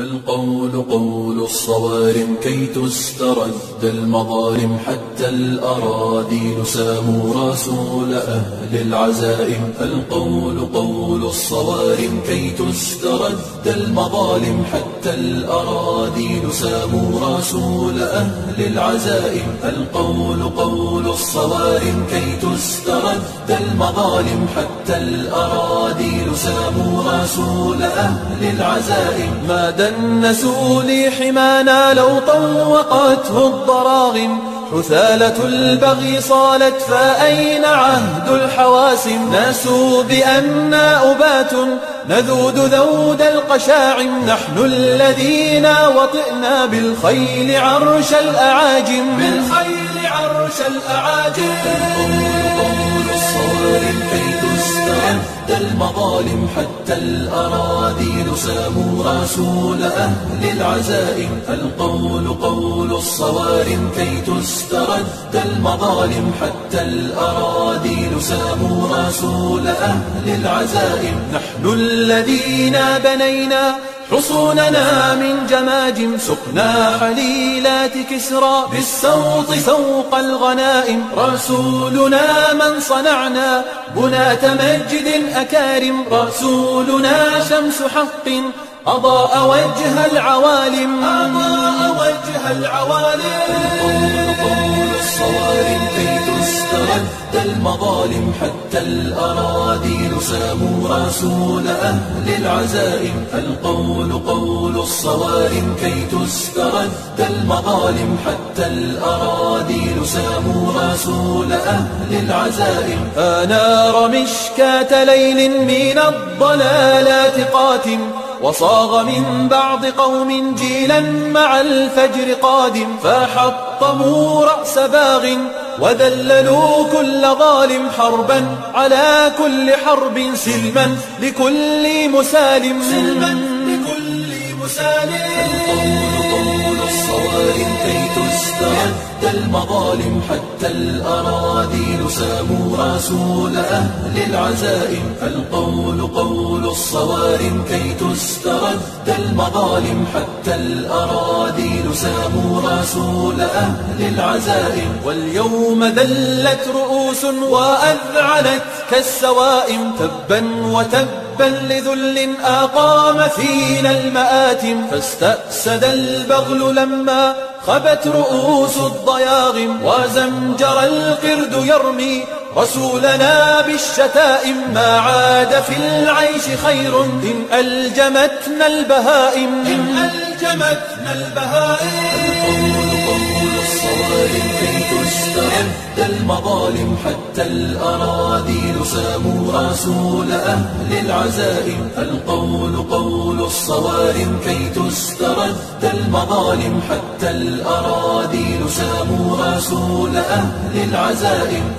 القول قول الصوارم كي تسترد المظالم حتى الأراضي ساموا رسول أهل العزائم. القول قول الصوارم كي تسترد المظالم حتى الأراضي ساموا رسول أهل العزائم. القول قول الصوارم كي تسترد المظالم حتى الأراضي ساموا رسول أهل العزائم. ما دنسوا لي حمانا لو طوقته الضراغم. حثالة البغي صالت فأين عهد الحواسم؟ ناسوا بأننا أبات نذود ذود القشاعم. نحن الذين وطئنا بالخيل عرش الأعاجم. بالخيل عرش الأعاجم. كي تستعد المظالم حتى الأراضي ساموا رسول أهل العزائم. القول قول الصوارم كي تسترد المظالم حتى الأراضي ساموا رسول أهل العزائم. نحن الذين بنينا حصوننا من جماجم سقنا حليلات كسرى بالسوط فوق الغنائم. رسولنا من صنعنا بنات مجد أكارم. رسولنا شمس حق أضاء وجه العوالم. أضاء وجه العوالم. الصوارم تسترد المظالم حتى الأراضي ساموا رسول أهل العزائم. القول قول الصوارم كي تسترد المظالم حتى الأراضي ساموا رسول أهل العزائم. أنار مشكاة ليل من الضلالات قاتم وصاغ من بعض قوم جيلا مع الفجر قادم. فحطموا رأس باغ وذللوا كل ظالم حربا على كل حرب سلما لكل مسالم. سلما لكل مسالم. الصوارم كي تسترد المظالم حتى الأراضي. رسول أهل العزائم القول قول الصوارم كي تسترد المظالم. حتى الأراضي ساموا رسول أهل العزائم. واليوم ذلت رؤوس وأذعنت كالسوائم. تبا وتبا لذل أقام فينا المآتم. فاستأسد البغل لما خبت رؤوس الضياغم. وزمجر القرد يرمي رسولنا بالشتائم ما عاد في العيش خير. إن ألجمتنا البهائم. إن ألجمتنا البهائم. الصوارم كي تسترد المظالم حتى الأراضي ساموا رسول أهل العزائم. القول قول الصوارم كي تسترد المظالم. حتى الأراضي ساموا رسول أهل العزائم.